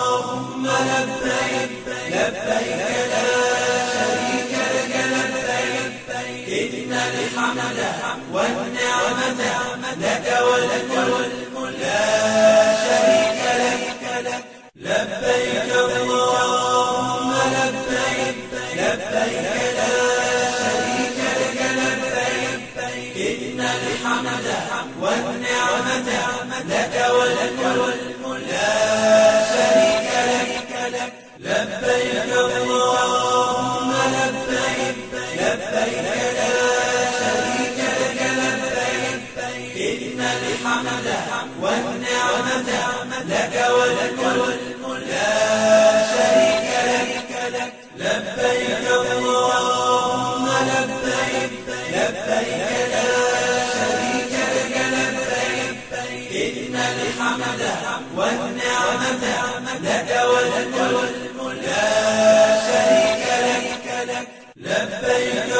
اللهم لبيك لبيك لا شريك لك لبيك. إن الحمد والنعمة لك والملك لا شريك لك لبيك اللهم لبيك لبيك لا شريك لك لبيك. إن الحمد والنعمة لك والملك الحمد والنعمة لك شريك لك لبيك اللهم لبيك لبيك لا شريك لك لبيك إن الحمد والنعمة لك شريك لك لبيك